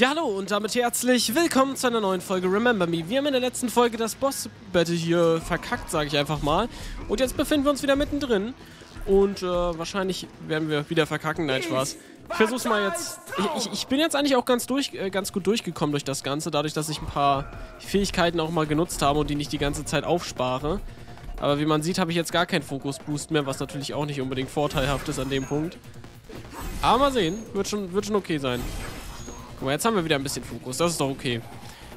Ja, hallo und damit herzlich willkommen zu einer neuen Folge Remember Me. Wir haben in der letzten Folge das Boss-Battle hier verkackt, sage ich einfach mal. Und jetzt befinden wir uns wieder mittendrin. Und äh, wahrscheinlich werden wir wieder verkacken. Nein, Spaß. Ich versuch's mal jetzt. Ich, ich, ich bin jetzt eigentlich auch ganz, durch, äh, ganz gut durchgekommen durch das Ganze, dadurch, dass ich ein paar Fähigkeiten auch mal genutzt habe und die nicht die ganze Zeit aufspare. Aber wie man sieht, habe ich jetzt gar keinen Fokus-Boost mehr, was natürlich auch nicht unbedingt vorteilhaft ist an dem Punkt. Aber mal sehen. Wird schon, wird schon okay sein. Guck mal, jetzt haben wir wieder ein bisschen Fokus. Das ist doch okay.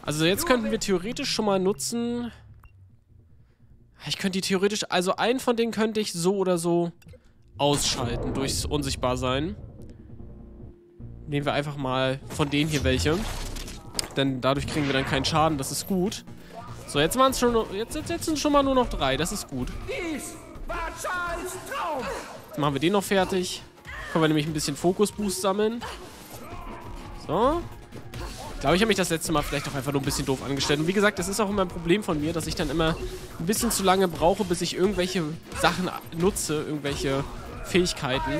Also jetzt könnten wir theoretisch schon mal nutzen... Ich könnte die theoretisch... Also einen von denen könnte ich so oder so ausschalten durchs Unsichtbarsein. Nehmen wir einfach mal von denen hier welche. Denn dadurch kriegen wir dann keinen Schaden. Das ist gut. So, jetzt waren es schon... Jetzt, jetzt, jetzt sind schon mal nur noch drei. Das ist gut. Jetzt machen wir den noch fertig. Können wir nämlich ein bisschen Fokus-Boost sammeln. So. Ich glaube, ich habe mich das letzte Mal vielleicht auch einfach nur ein bisschen doof angestellt. Und wie gesagt, das ist auch immer ein Problem von mir, dass ich dann immer ein bisschen zu lange brauche, bis ich irgendwelche Sachen nutze, irgendwelche Fähigkeiten.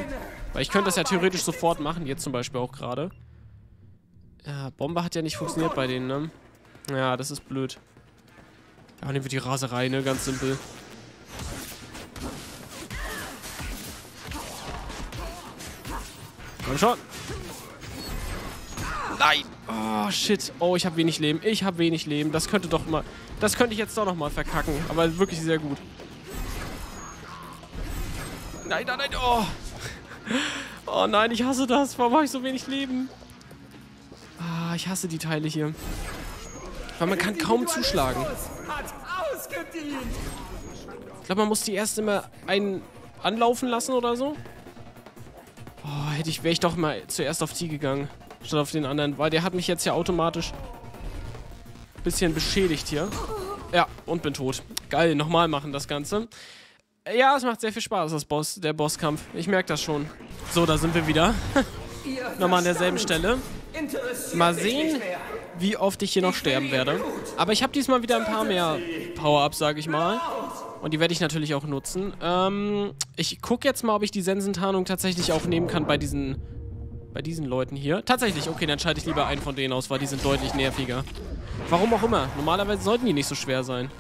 Weil ich könnte das ja theoretisch sofort machen, jetzt zum Beispiel auch gerade. Ja, Bombe hat ja nicht funktioniert bei denen, ne? Ja, das ist blöd. Ja, nehmen wir die Raserei, ne? Ganz simpel. Komm schon. Nein. Oh, shit. Oh, ich habe wenig Leben. Ich habe wenig Leben. Das könnte doch mal... Das könnte ich jetzt doch noch mal verkacken. Aber wirklich sehr gut. Nein, nein, nein. Oh. Oh nein, ich hasse das. Warum habe ich so wenig Leben? Ah, ich hasse die Teile hier. Weil man kann kaum zuschlagen. Ich glaube, man muss die erst immer einen anlaufen lassen oder so. Oh, hätte ich, wäre ich doch mal zuerst auf die gegangen statt auf den anderen, weil der hat mich jetzt ja automatisch ein bisschen beschädigt hier. Ja, und bin tot. Geil, nochmal machen das Ganze. Ja, es macht sehr viel Spaß, das Boss, der Bosskampf. Ich merke das schon. So, da sind wir wieder. nochmal an derselben Stelle. Mal sehen, wie oft ich hier noch sterben werde. Aber ich habe diesmal wieder ein paar mehr Power-Ups, sage ich mal. Und die werde ich natürlich auch nutzen. Ähm, ich gucke jetzt mal, ob ich die Sensentarnung tatsächlich auch nehmen kann bei diesen bei diesen Leuten hier. Tatsächlich, okay, dann schalte ich lieber einen von denen aus, weil die sind deutlich nerviger. Warum auch immer. Normalerweise sollten die nicht so schwer sein.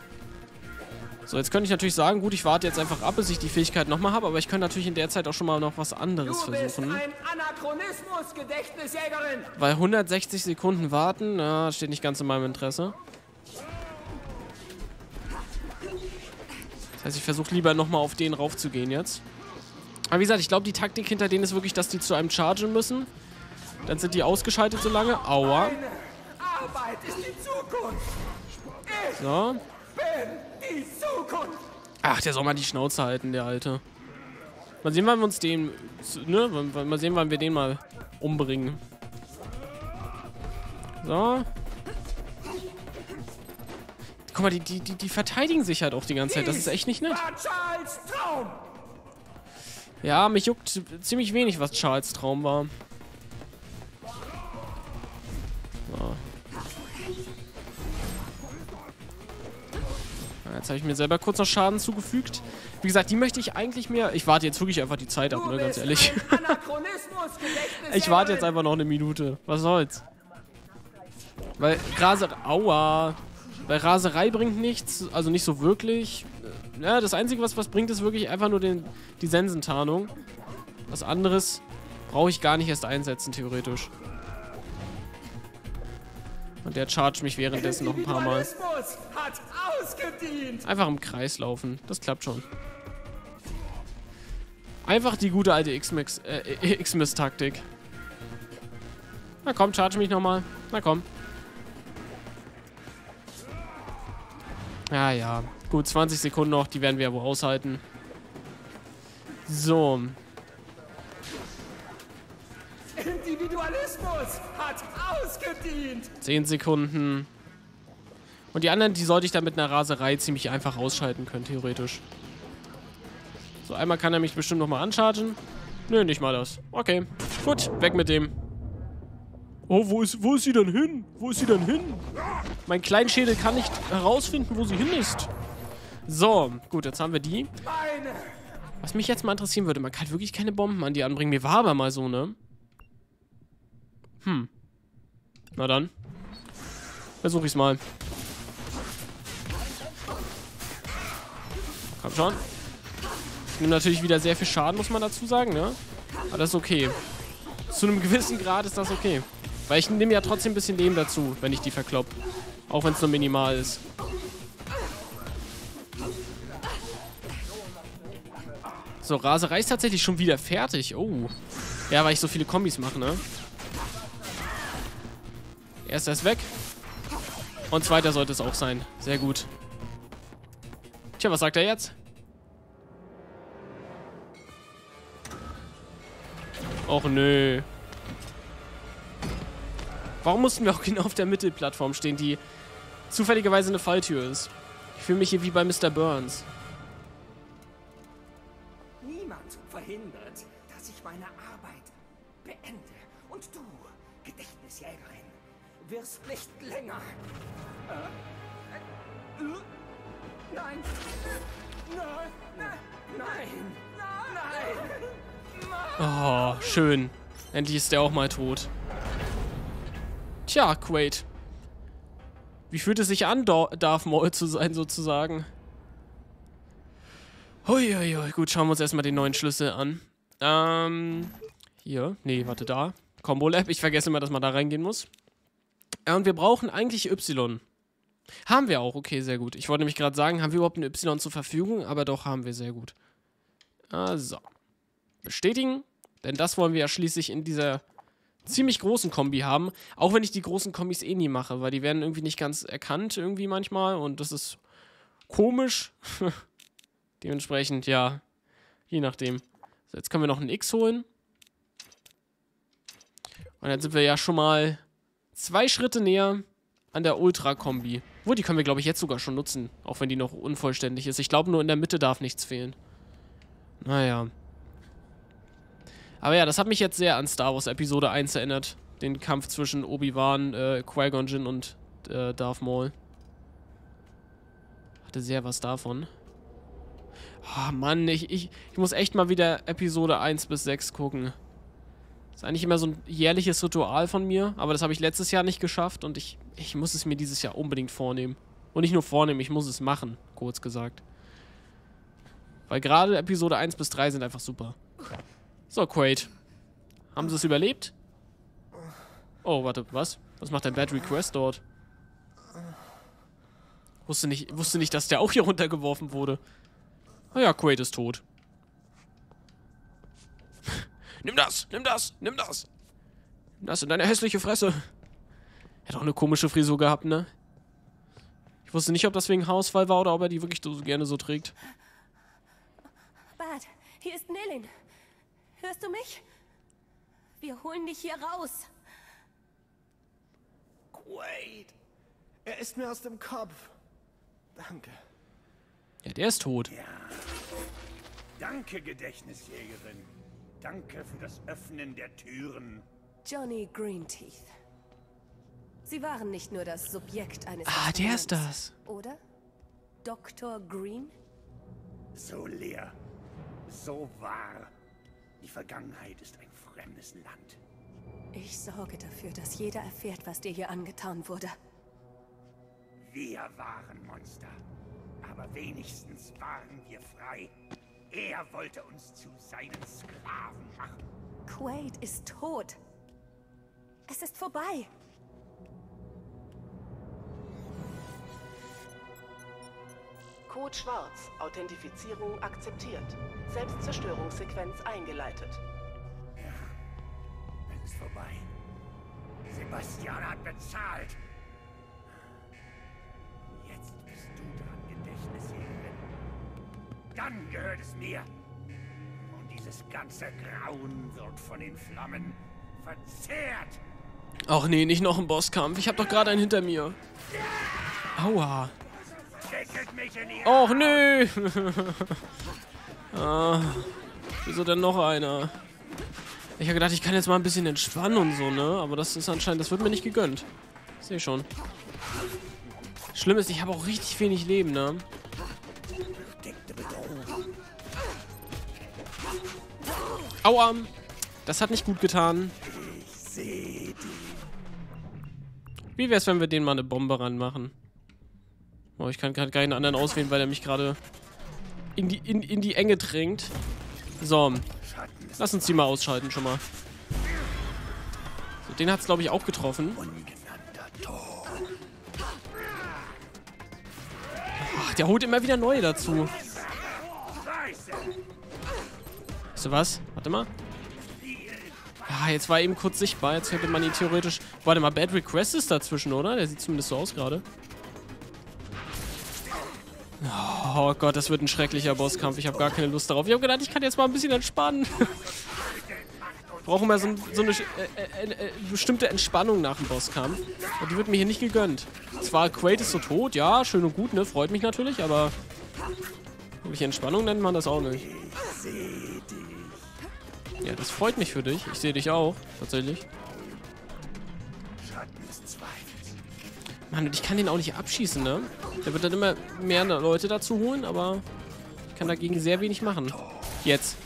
So, jetzt könnte ich natürlich sagen, gut, ich warte jetzt einfach ab, bis ich die Fähigkeit nochmal habe, aber ich könnte natürlich in der Zeit auch schon mal noch was anderes versuchen. Weil 160 Sekunden warten, na, steht nicht ganz in meinem Interesse. Das heißt, ich versuche lieber nochmal auf den raufzugehen jetzt. Aber wie gesagt, ich glaube, die Taktik hinter denen ist wirklich, dass die zu einem chargen müssen. Dann sind die ausgeschaltet so lange. Aua. So. Ach, der soll mal die Schnauze halten, der Alte. Mal sehen, wann wir uns den... Ne? Mal sehen, wann wir den mal umbringen. So. Guck mal, die, die, die, verteidigen sich halt auch die ganze Zeit. Das ist echt nicht nett. Ja, mich juckt ziemlich wenig, was Charles Traum war. So. Jetzt habe ich mir selber kurz noch Schaden zugefügt. Wie gesagt, die möchte ich eigentlich mehr... Ich warte jetzt wirklich einfach die Zeit ab, ne, ganz ehrlich. ich warte jetzt einfach noch eine Minute. Was soll's? Weil Raserei... Aua. Weil Raserei bringt nichts, also nicht so wirklich ja, das Einzige, was was bringt, ist wirklich einfach nur den, die Sensentarnung. Was anderes brauche ich gar nicht erst einsetzen, theoretisch. Und der chargt mich währenddessen noch ein paar Mal. Einfach im Kreis laufen. Das klappt schon. Einfach die gute alte X-Miss-Taktik. Äh, Na komm, charge mich nochmal. Na komm. Ja, ja. Gut, 20 Sekunden noch, die werden wir ja wohl aushalten. So. Individualismus hat ausgedient. 10 Sekunden. Und die anderen, die sollte ich dann mit einer Raserei ziemlich einfach ausschalten können, theoretisch. So, einmal kann er mich bestimmt nochmal anchargen. Nö, nicht mal das. Okay, gut, weg mit dem. Oh, wo ist, wo ist sie denn hin? Wo ist sie denn hin? Mein Kleinschädel kann nicht herausfinden, wo sie hin ist. So, gut, jetzt haben wir die. Was mich jetzt mal interessieren würde, man kann wirklich keine Bomben an die anbringen. Mir war aber mal so, ne? Hm. Na dann. Versuche ich's mal. Komm schon. Ich nehme natürlich wieder sehr viel Schaden, muss man dazu sagen, ne? Aber das ist okay. Zu einem gewissen Grad ist das okay. Weil ich nehme ja trotzdem ein bisschen Leben dazu, wenn ich die verklopp. Auch wenn es nur minimal ist. So, Raserei ist tatsächlich schon wieder fertig. Oh. Ja, weil ich so viele Kombis mache, ne? Erster ist weg. Und zweiter sollte es auch sein. Sehr gut. Tja, was sagt er jetzt? Och nö. Warum mussten wir auch genau auf der Mittelplattform stehen, die zufälligerweise eine Falltür ist? Ich fühle mich hier wie bei Mr. Burns. Verhindert, dass ich meine Arbeit beende. Und du, Gedächtnisjägerin, wirst nicht länger. Äh? Äh? Nein! Nein! Nein! Nein! Oh, schön. Endlich ist der auch mal tot. Tja, Quaid. Wie fühlt es sich an, Darth Maul zu sein, sozusagen? Huiuiui. Gut, schauen wir uns erstmal den neuen Schlüssel an. Ähm, hier. Nee, warte, da. Combo Lab. Ich vergesse immer, dass man da reingehen muss. Ja, und wir brauchen eigentlich Y. Haben wir auch. Okay, sehr gut. Ich wollte nämlich gerade sagen, haben wir überhaupt ein Y zur Verfügung? Aber doch, haben wir. Sehr gut. Also. Bestätigen. Denn das wollen wir ja schließlich in dieser ziemlich großen Kombi haben. Auch wenn ich die großen Kombis eh nie mache, weil die werden irgendwie nicht ganz erkannt irgendwie manchmal und das ist komisch. Dementsprechend, ja, je nachdem. So, jetzt können wir noch ein X holen. Und dann sind wir ja schon mal zwei Schritte näher an der Ultra-Kombi. Wo, die können wir, glaube ich, jetzt sogar schon nutzen. Auch wenn die noch unvollständig ist. Ich glaube, nur in der Mitte darf nichts fehlen. Naja. Aber ja, das hat mich jetzt sehr an Star Wars Episode 1 erinnert. Den Kampf zwischen Obi-Wan, äh, Qui-Gon Jinn und äh, Darth Maul. Hatte sehr was davon. Oh Mann, ich, ich, ich muss echt mal wieder Episode 1 bis 6 gucken. Das ist eigentlich immer so ein jährliches Ritual von mir, aber das habe ich letztes Jahr nicht geschafft und ich, ich muss es mir dieses Jahr unbedingt vornehmen. Und nicht nur vornehmen, ich muss es machen, kurz gesagt. Weil gerade Episode 1 bis 3 sind einfach super. So, Quaid. Haben sie es überlebt? Oh, warte, was? Was macht dein Bad Request dort? Wusste nicht, wusste nicht, dass der auch hier runtergeworfen wurde. Ah ja, Quaid ist tot. nimm das, nimm das, nimm das. Nimm das in deine hässliche Fresse. Er hat auch eine komische Frisur gehabt, ne? Ich wusste nicht, ob das wegen Haarausfall war oder ob er die wirklich so gerne so trägt. Bad, hier ist Nilin. Hörst du mich? Wir holen dich hier raus. Quaid. Er ist mir aus dem Kopf. Danke. Ja, der ist tot. Ja. Danke, Gedächtnisjägerin. Danke für das Öffnen der Türen. Johnny Greenteeth. Sie waren nicht nur das Subjekt eines Ah, der ist das. Oder? Dr. Green? So leer. So wahr. Die Vergangenheit ist ein fremdes Land. Ich sorge dafür, dass jeder erfährt, was dir hier angetan wurde. Wir waren Monster. Aber wenigstens waren wir frei. Er wollte uns zu seinen Sklaven machen. Quaid ist tot. Es ist vorbei. Code Schwarz. Authentifizierung akzeptiert. Selbstzerstörungssequenz eingeleitet. Ja, es ist vorbei. Sebastian hat bezahlt. Dann gehört es mir. Und dieses ganze Grauen wird von den Flammen verzehrt. Ach nee, nicht noch ein Bosskampf. Ich hab doch gerade einen hinter mir. Aua. Och nö. ah, wieso denn noch einer? Ich habe gedacht, ich kann jetzt mal ein bisschen entspannen und so, ne? Aber das ist anscheinend, das wird mir nicht gegönnt. Sehe schon. Schlimm ist, ich habe auch richtig wenig Leben, ne? Aua! Das hat nicht gut getan. Wie wär's, wenn wir den mal eine Bombe ranmachen? Oh, ich kann gerade keinen anderen auswählen, weil er mich gerade in die, in, in die Enge drängt. So. Lass uns die mal ausschalten schon mal. So, den hat's, glaube ich, auch getroffen. Ach, der holt immer wieder neue dazu. Weißt du was? Warte mal. Ah, jetzt war eben kurz sichtbar. Jetzt hätte man ihn theoretisch... Warte mal, Bad Request ist dazwischen, oder? Der sieht zumindest so aus gerade. Oh Gott, das wird ein schrecklicher Bosskampf. Ich habe gar keine Lust darauf. Ich habe gedacht, ich kann jetzt mal ein bisschen entspannen. ich brauche immer so, so eine äh, äh, äh, bestimmte Entspannung nach dem Bosskampf. Und die wird mir hier nicht gegönnt. Zwar, Quaid ist so tot, ja, schön und gut, ne? Freut mich natürlich, aber... Welche Entspannung nennt man das auch nicht. Ja, das freut mich für dich. Ich sehe dich auch, tatsächlich. Mann, ich kann den auch nicht abschießen, ne? Der wird dann immer mehr Leute dazu holen, aber ich kann dagegen sehr wenig machen. Jetzt.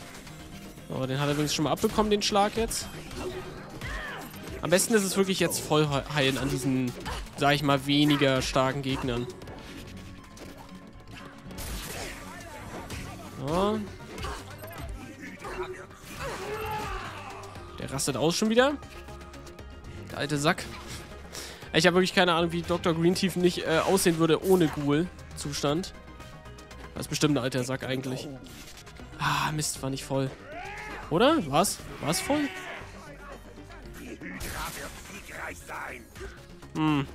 So, den hat er übrigens schon mal abbekommen, den Schlag jetzt. Am besten ist es wirklich jetzt voll heilen an diesen, sag ich mal, weniger starken Gegnern. Rastet aus schon wieder. Der alte Sack. Ich habe wirklich keine Ahnung, wie Dr. Greenteeth nicht äh, aussehen würde ohne Ghoul-Zustand. Das ist bestimmt ein alter Sack eigentlich. Ah, Mist, war nicht voll. Oder? Was? War es voll? Hm.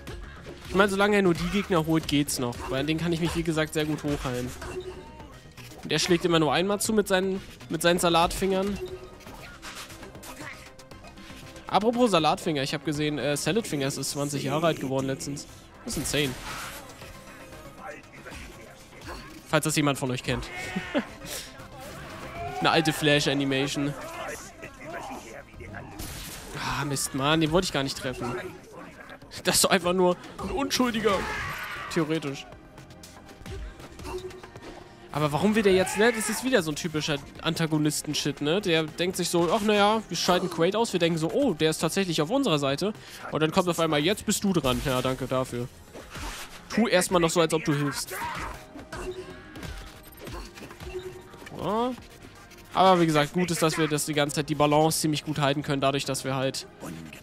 Ich meine, solange er nur die Gegner holt, geht's noch. Weil an den kann ich mich, wie gesagt, sehr gut hochheilen. Und der schlägt immer nur einmal zu mit seinen, mit seinen Salatfingern. Apropos Salatfinger, ich habe gesehen, äh, Salad Fingers ist 20 Jahre alt geworden letztens. Das ist insane. Falls das jemand von euch kennt. Eine alte Flash-Animation. Ah, Mist, Mann, den wollte ich gar nicht treffen. Das ist doch einfach nur ein Unschuldiger. Theoretisch. Aber warum will der jetzt, ne? Das ist wieder so ein typischer Antagonisten-Shit, ne? Der denkt sich so, ach naja, wir schalten Quaid aus. Wir denken so, oh, der ist tatsächlich auf unserer Seite. Und dann kommt auf einmal, jetzt bist du dran. Ja, danke dafür. Tu erstmal noch so, als ob du hilfst. Ja. Aber wie gesagt, gut ist, dass wir das die ganze Zeit die Balance ziemlich gut halten können, dadurch, dass wir halt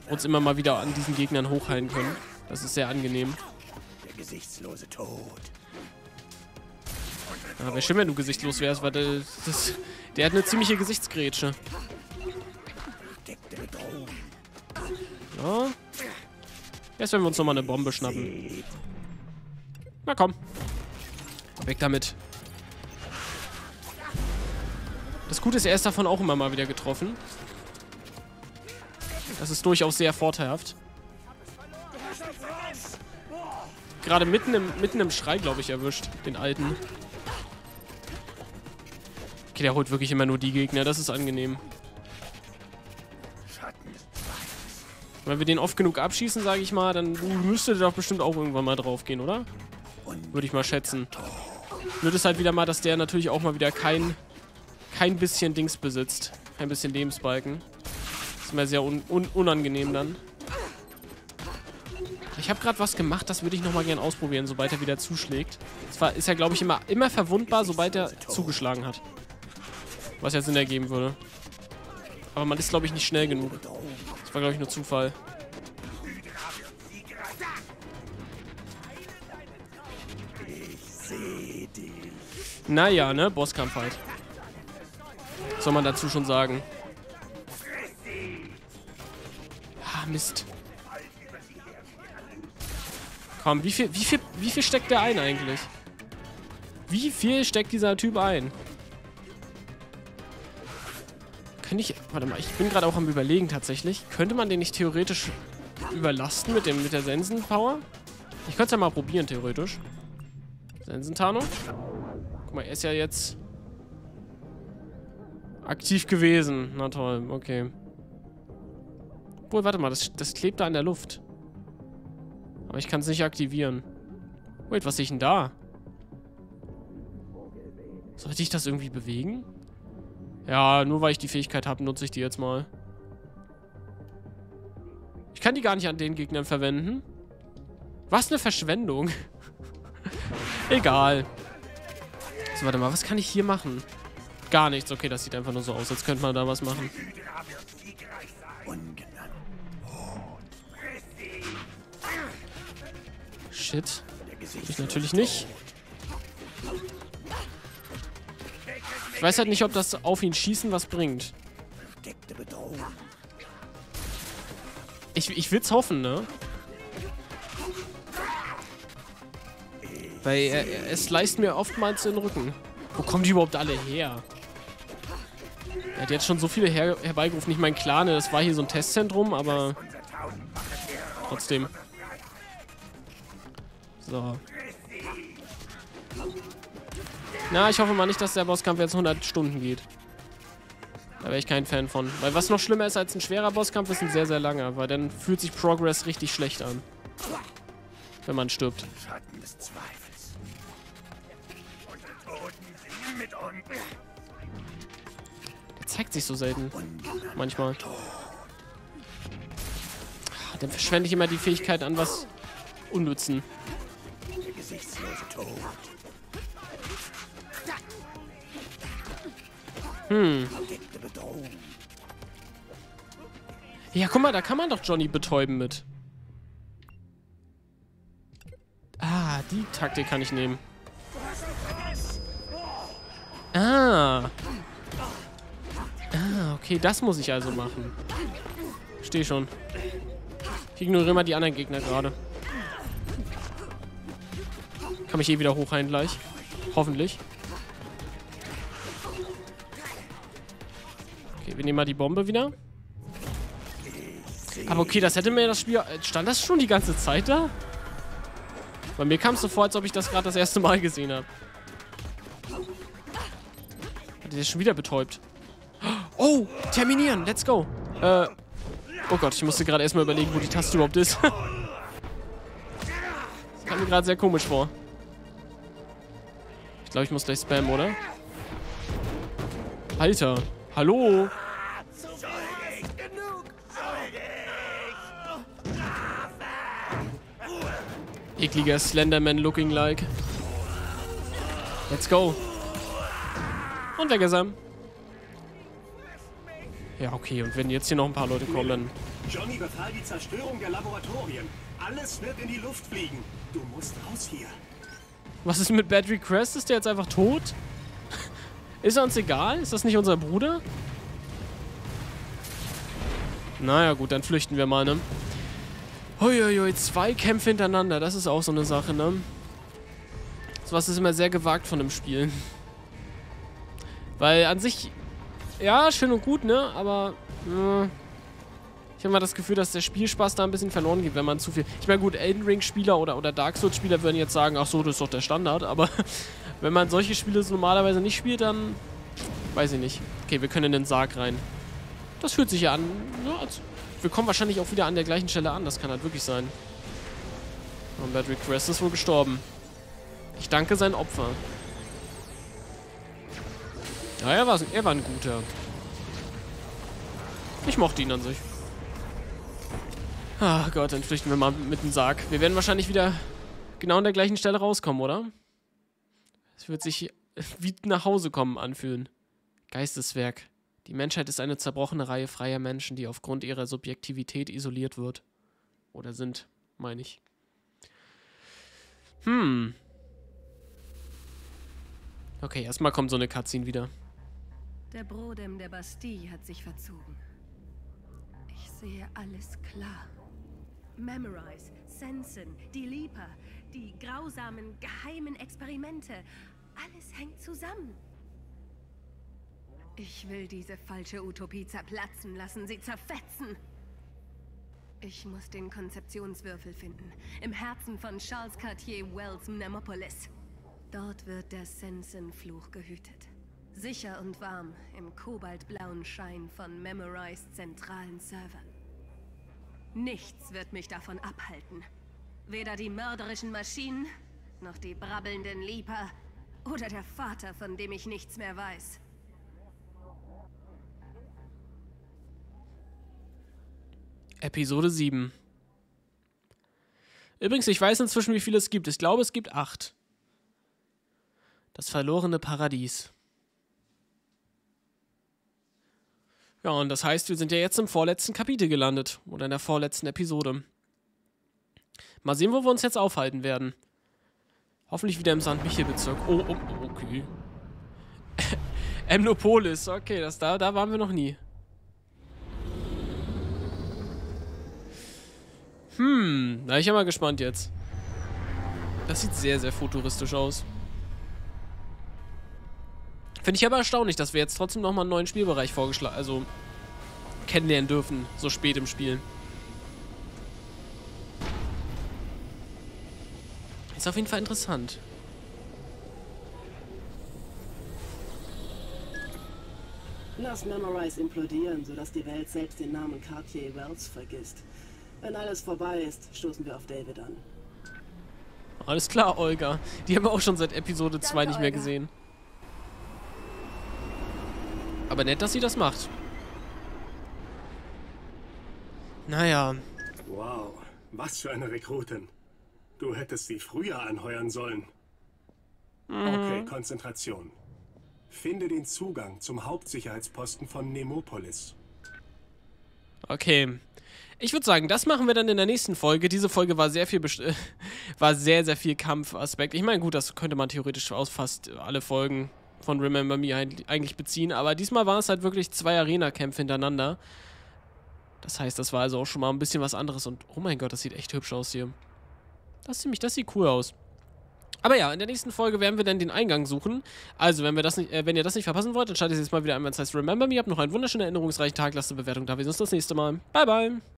uns immer mal wieder an diesen Gegnern hochheilen können. Das ist sehr angenehm. Der gesichtslose Tod. Ja, wäre schön, wenn du gesichtslos wärst, weil der, das, der hat eine ziemliche Gesichtsgrätsche. Ja. Jetzt werden wir uns nochmal eine Bombe schnappen. Na komm. Weg damit. Das Gute ist, er ist davon auch immer mal wieder getroffen. Das ist durchaus sehr vorteilhaft. Gerade mitten im, mitten im Schrei, glaube ich, erwischt. Den alten. Okay, der holt wirklich immer nur die Gegner. Das ist angenehm. Wenn wir den oft genug abschießen, sage ich mal, dann müsste der doch bestimmt auch irgendwann mal drauf gehen, oder? Würde ich mal schätzen. Nur ist halt wieder mal, dass der natürlich auch mal wieder kein, kein bisschen Dings besitzt. Kein bisschen Lebensbalken. Ist mir sehr un un unangenehm dann. Ich habe gerade was gemacht, das würde ich nochmal gerne ausprobieren, sobald er wieder zuschlägt. Zwar ist er, glaube ich, immer, immer verwundbar, sobald er zugeschlagen hat. Was ja Sinn ergeben würde. Aber man ist, glaube ich, nicht schnell genug. Das war, glaube ich, nur Zufall. Naja, ne? Bosskampf halt. soll man dazu schon sagen. Ah, Mist. Komm, wie viel, wie viel, wie viel steckt der ein eigentlich? Wie viel steckt dieser Typ ein? Könnte ich... Warte mal, ich bin gerade auch am überlegen tatsächlich. Könnte man den nicht theoretisch überlasten mit, dem, mit der Sensenpower? Ich könnte es ja mal probieren, theoretisch. Sensentarnung. Guck mal, er ist ja jetzt aktiv gewesen. Na toll, okay. Obwohl, warte mal, das, das klebt da in der Luft. Aber ich kann es nicht aktivieren. Wait, was sehe ich denn da? Sollte ich das irgendwie bewegen? Ja, nur weil ich die Fähigkeit habe, nutze ich die jetzt mal. Ich kann die gar nicht an den Gegnern verwenden. Was eine Verschwendung. Egal. So, warte mal, was kann ich hier machen? Gar nichts. Okay, das sieht einfach nur so aus, als könnte man da was machen. Shit. Ich natürlich nicht. Ich weiß halt nicht, ob das auf ihn schießen was bringt. Bedrohung. Ich, ich will's hoffen, ne? Weil er, er, es leist mir oftmals den Rücken. Wo kommen die überhaupt alle her? Er hat jetzt schon so viele her herbeigerufen. Ich meine, klar, ne, das war hier so ein Testzentrum, aber trotzdem. So. Na, ich hoffe mal nicht, dass der Bosskampf jetzt 100 Stunden geht. Da wäre ich kein Fan von. Weil was noch schlimmer ist als ein schwerer Bosskampf, ist ein sehr, sehr langer. Weil dann fühlt sich Progress richtig schlecht an. Wenn man stirbt. Der zeigt sich so selten. Manchmal. Ah, Dann verschwende ich immer die Fähigkeit an was Unnützen. Der gesichtslose Tod. Hm. Ja, guck mal, da kann man doch Johnny betäuben mit. Ah, die Taktik kann ich nehmen. Ah. Ah, okay, das muss ich also machen. Steh schon. Ich ignoriere mal die anderen Gegner gerade. Kann mich eh wieder hochheilen gleich. Hoffentlich. Okay, wir nehmen mal die Bombe wieder. Aber okay, das hätte mir das Spiel... äh, Stand das schon die ganze Zeit da? Bei mir kam es so vor, als ob ich das gerade das erste Mal gesehen habe. Hat der schon wieder betäubt? Oh, terminieren, let's go. Äh, oh Gott, ich musste gerade erstmal überlegen, wo die Taste überhaupt ist. das kam mir gerade sehr komisch vor. Ich glaube, ich muss gleich spammen, oder? Alter, hallo? Ekliger Slenderman looking like. Let's go. Und weg ist er. Ja, okay. Und wenn jetzt hier noch ein paar Leute kommen, dann... Johnny befahl die Zerstörung der Laboratorien. Alles wird in die Luft fliegen. Du musst raus hier. Was ist mit Battery Crest? Ist der jetzt einfach tot? Ist er uns egal? Ist das nicht unser Bruder? Naja, gut, dann flüchten wir mal, ne? Huiuiui, zwei Kämpfe hintereinander. Das ist auch so eine Sache, ne? So was ist immer sehr gewagt von dem Spiel. Weil an sich, ja, schön und gut, ne? Aber, äh, ich habe mal das Gefühl, dass der Spielspaß da ein bisschen verloren geht, wenn man zu viel... Ich meine, gut, Elden Ring-Spieler oder, oder Dark Souls-Spieler würden jetzt sagen, ach so, das ist doch der Standard. Aber wenn man solche Spiele so normalerweise nicht spielt, dann... Weiß ich nicht. Okay, wir können in den Sarg rein. Das fühlt sich ja an, ne. Wir kommen wahrscheinlich auch wieder an der gleichen Stelle an. Das kann halt wirklich sein. Und Patrick Crest ist wohl gestorben. Ich danke sein Opfer. Ja, er war, er war ein guter. Ich mochte ihn an sich. Ach Gott, dann flüchten wir mal mit dem Sarg. Wir werden wahrscheinlich wieder genau an der gleichen Stelle rauskommen, oder? Es wird sich wie nach Hause kommen anfühlen. Geisteswerk. Die Menschheit ist eine zerbrochene Reihe freier Menschen, die aufgrund ihrer Subjektivität isoliert wird. Oder sind, meine ich. Hm. Okay, erstmal kommt so eine Cutscene wieder. Der Brodem der Bastille hat sich verzogen. Ich sehe alles klar. Memorize, Sensen, die Leaper, die grausamen, geheimen Experimente. Alles hängt zusammen. Ich will diese falsche Utopie zerplatzen lassen, sie zerfetzen. Ich muss den Konzeptionswürfel finden. Im Herzen von Charles Cartier Wells Nemopolis. Dort wird der Sensen-Fluch gehütet. Sicher und warm im kobaltblauen Schein von Memorized zentralen Servern. Nichts wird mich davon abhalten. Weder die mörderischen Maschinen, noch die brabbelnden Leaper oder der Vater, von dem ich nichts mehr weiß. Episode 7. Übrigens, ich weiß inzwischen, wie viele es gibt. Ich glaube, es gibt acht. Das verlorene Paradies. Ja, und das heißt, wir sind ja jetzt im vorletzten Kapitel gelandet. Oder in der vorletzten Episode. Mal sehen, wo wir uns jetzt aufhalten werden. Hoffentlich wieder im St. Michel-Bezirk. Oh, oh, okay. Emnopolis, okay, das, da, da waren wir noch nie. Hm, da bin ich ja mal gespannt jetzt. Das sieht sehr, sehr futuristisch aus. Finde ich aber erstaunlich, dass wir jetzt trotzdem nochmal einen neuen Spielbereich vorgeschlagen, also kennenlernen dürfen, so spät im Spiel. Ist auf jeden Fall interessant. Lass Memorize implodieren, sodass die Welt selbst den Namen Cartier Wells vergisst. Wenn alles vorbei ist, stoßen wir auf David an. Alles klar, Olga. Die haben wir auch schon seit Episode 2 nicht mehr Olga. gesehen. Aber nett, dass sie das macht. Naja, Wow, was für eine Rekrutin. Du hättest sie früher anheuern sollen. Okay, Konzentration. Finde den Zugang zum Hauptsicherheitsposten von Nemopolis. Okay. Ich würde sagen, das machen wir dann in der nächsten Folge. Diese Folge war sehr viel, best- war sehr, sehr viel Kampfaspekt. Ich meine, gut, das könnte man theoretisch aus fast alle Folgen von Remember Me eig- eigentlich beziehen. Aber diesmal waren es halt wirklich zwei Arena-Kämpfe hintereinander. Das heißt, das war also auch schon mal ein bisschen was anderes. Und oh mein Gott, das sieht echt hübsch aus hier. Das, ziemlich, das sieht cool aus. Aber ja, in der nächsten Folge werden wir dann den Eingang suchen. Also, wenn, wir das nicht, äh, wenn ihr das nicht verpassen wollt, dann schaltet jetzt mal wieder ein, wenn es heißt Remember Me. Habt noch einen wunderschönen erinnerungsreichen Tag. Lasst eine Bewertung da. Wir sehen uns das nächste Mal. Bye, bye.